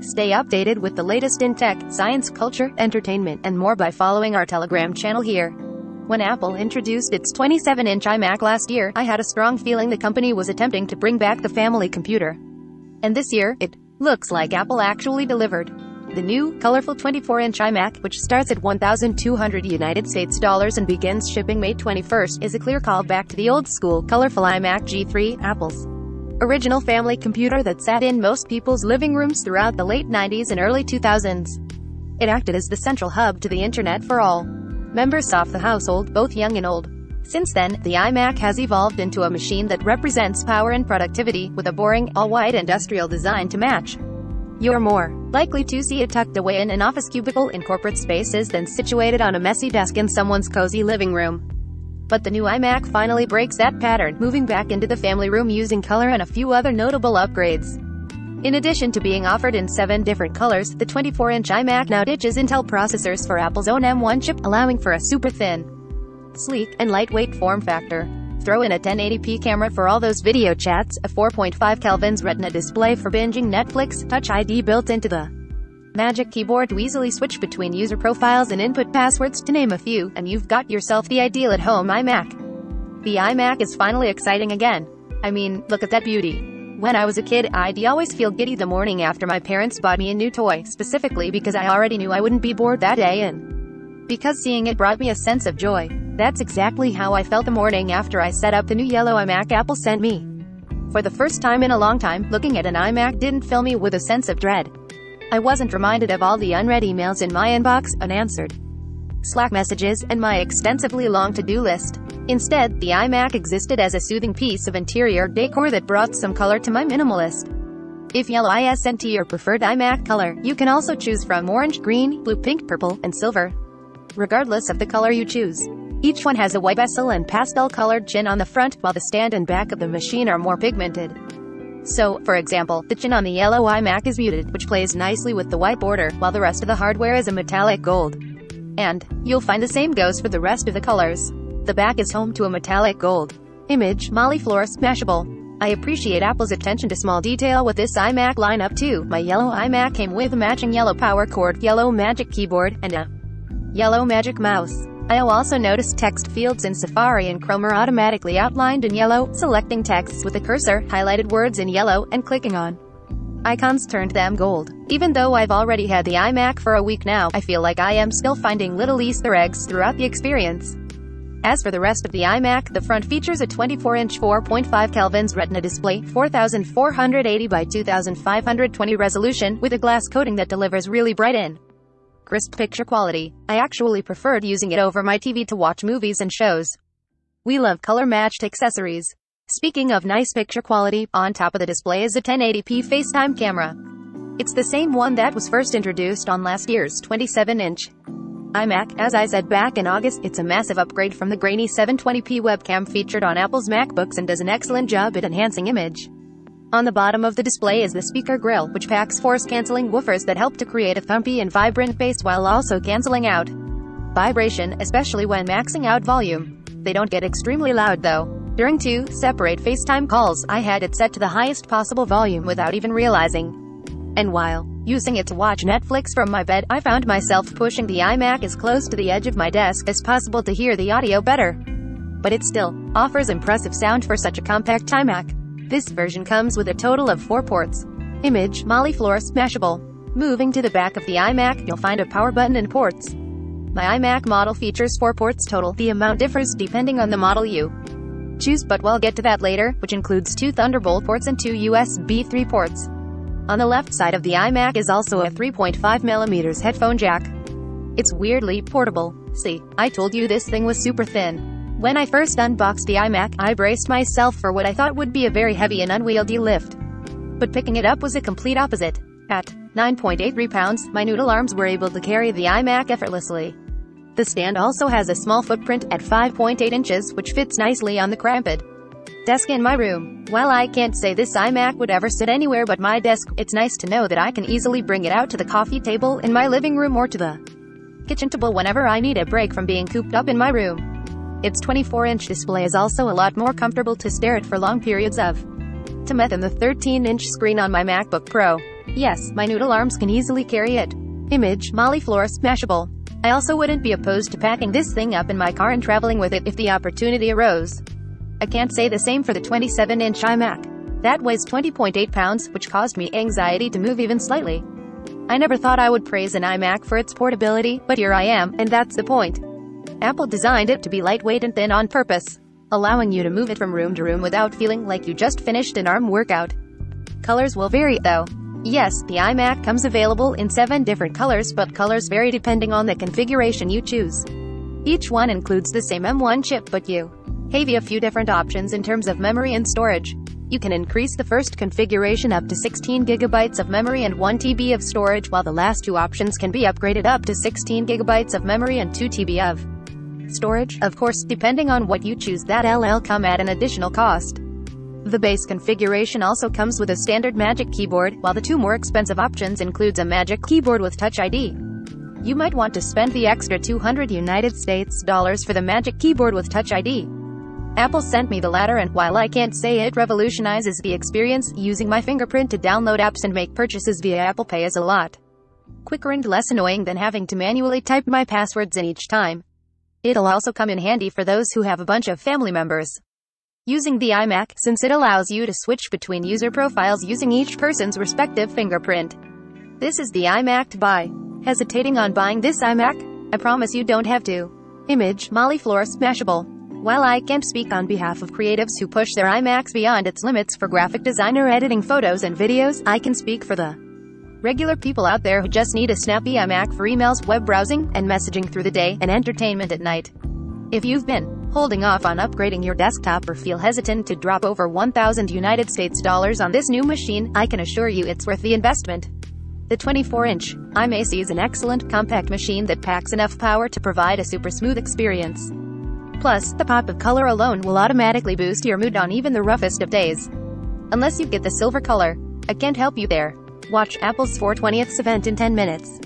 Stay updated with the latest in tech, science, culture, entertainment, and more by following our Telegram channel here. When Apple introduced its 27-inch iMac last year, I had a strong feeling the company was attempting to bring back the family computer. And this year, it looks like Apple actually delivered. The new, colorful 24-inch iMac, which starts at 1,200 United States dollars and begins shipping May 21st, is a clear call back to the old-school, colorful iMac G3, Apple's original family computer that sat in most people's living rooms throughout the late 90s and early 2000s. It acted as the central hub to the internet for all members of the household, both young and old. Since then, the iMac has evolved into a machine that represents power and productivity, with a boring, all-white industrial design to match. You're more likely to see it tucked away in an office cubicle in corporate spaces than situated on a messy desk in someone's cozy living room. But the new iMac finally breaks that pattern, moving back into the family room using color and a few other notable upgrades. In addition to being offered in seven different colors, the 24-inch iMac now ditches Intel processors for Apple's own M1 chip, allowing for a super thin, sleek, and lightweight form factor. Throw in a 1080p camera for all those video chats, a 4.5 Kelvin's Retina display for binging Netflix, Touch ID built into the Magic Keyboard to easily switch between user profiles and input passwords, to name a few, and you've got yourself the ideal at-home iMac. The iMac is finally exciting again. I mean, look at that beauty. When I was a kid, I'd always feel giddy the morning after my parents bought me a new toy, specifically because I already knew I wouldn't be bored that day and because seeing it brought me a sense of joy. That's exactly how I felt the morning after I set up the new yellow iMac Apple sent me. For the first time in a long time, looking at an iMac didn't fill me with a sense of dread. I wasn't reminded of all the unread emails in my inbox, unanswered Slack messages, and my extensively long to-do list. Instead, the iMac existed as a soothing piece of interior decor that brought some color to my minimalist. If yellow isn't your preferred iMac color, you can also choose from orange, green, blue, pink, purple, and silver. Regardless of the color you choose. Each one has a white bezel and pastel-colored chin on the front, while the stand and back of the machine are more pigmented. So, for example, the chin on the yellow iMac is muted, which plays nicely with the white border, while the rest of the hardware is a metallic gold. And, you'll find the same goes for the rest of the colors. The back is home to a metallic gold. Image, Molly Flores Mashable. I appreciate Apple's attention to small detail with this iMac lineup too. My yellow iMac came with a matching yellow power cord, yellow magic keyboard, and a yellow magic mouse. I'll also notice text fields in Safari and Chrome are automatically outlined in yellow, selecting texts with a cursor, highlighted words in yellow, and clicking on icons turned them gold. Even though I've already had the iMac for a week now, I feel like I am still finding little Easter eggs throughout the experience. As for the rest of the iMac, the front features a 24-inch 4.5 Kelvin's Retina display, 4480 by 2520 resolution, with a glass coating that delivers really bright in crisp picture quality. I actually preferred using it over my TV to watch movies and shows. We love color-matched accessories. Speaking of nice picture quality, on top of the display is a 1080p FaceTime camera. It's the same one that was first introduced on last year's 27-inch iMac. As I said back in August, it's a massive upgrade from the grainy 720p webcam featured on Apple's MacBooks and does an excellent job at enhancing image. On the bottom of the display is the speaker grill, which packs force-canceling woofers that help to create a thumpy and vibrant bass while also canceling out vibration, especially when maxing out volume. They don't get extremely loud though. During two separate FaceTime calls, I had it set to the highest possible volume without even realizing. And while using it to watch Netflix from my bed, I found myself pushing the iMac as close to the edge of my desk as possible to hear the audio better. But it still offers impressive sound for such a compact iMac. This version comes with a total of four ports. Image, Molly Flores, Mashable. Moving to the back of the iMac, you'll find a power button and ports. My iMac model features four ports total. The amount differs depending on the model you choose, but we'll get to that later, which includes two Thunderbolt ports and two USB 3 ports. On the left side of the iMac is also a 3.5mm headphone jack. It's weirdly portable. See, I told you this thing was super thin. When I first unboxed the iMac, I braced myself for what I thought would be a very heavy and unwieldy lift. But picking it up was a complete opposite. At 9.83 pounds, my noodle arms were able to carry the iMac effortlessly. The stand also has a small footprint at 5.8 inches, which fits nicely on the cramped desk in my room. While I can't say this iMac would ever sit anywhere but my desk, it's nice to know that I can easily bring it out to the coffee table in my living room or to the kitchen table whenever I need a break from being cooped up in my room. Its 24-inch display is also a lot more comfortable to stare at for long periods of time than the 13-inch screen on my MacBook Pro. Yes, my noodle arms can easily carry it. Image, Molly Flores Mashable. I also wouldn't be opposed to packing this thing up in my car and traveling with it if the opportunity arose. I can't say the same for the 27-inch iMac. That weighs 20.8 pounds, which caused me anxiety to move even slightly. I never thought I would praise an iMac for its portability, but here I am, and that's the point. Apple designed it to be lightweight and thin on purpose, allowing you to move it from room to room without feeling like you just finished an arm workout. Colors will vary, though. Yes, the iMac comes available in seven different colors, but colors vary depending on the configuration you choose. Each one includes the same M1 chip, but you have a few different options in terms of memory and storage. You can increase the first configuration up to 16 gigabytes of memory and 1 TB of storage, while the last two options can be upgraded up to 16 gigabytes of memory and 2 TB of storage. Of course, depending on what you choose, that LL come at an additional cost. The base configuration also comes with a standard Magic Keyboard, while the two more expensive options includes a Magic Keyboard with Touch ID. You might want to spend the extra 200 United States dollars for the Magic Keyboard with Touch ID. Apple sent me the latter and while I can't say it revolutionizes the experience, using my fingerprint to download apps and make purchases via Apple Pay is a lot quicker and less annoying than having to manually type my passwords in each time. It'll also come in handy for those who have a bunch of family members using the iMac, since it allows you to switch between user profiles using each person's respective fingerprint. This is the iMac to buy. Hesitating on buying this iMac? I promise you don't have to. Image, Molly Flores Mashable. While I can't speak on behalf of creatives who push their iMacs beyond its limits for graphic designer editing photos and videos, I can speak for the regular people out there who just need a snappy iMac for emails, web browsing, and messaging through the day, and entertainment at night. If you've been holding off on upgrading your desktop or feel hesitant to drop over 1000 United States dollars on this new machine, I can assure you it's worth the investment. The 24-inch iMac is an excellent compact machine that packs enough power to provide a super smooth experience. Plus, the pop of color alone will automatically boost your mood on even the roughest of days. Unless you get the silver color. I can't help you there. Watch Apple's 420th event in 10 minutes.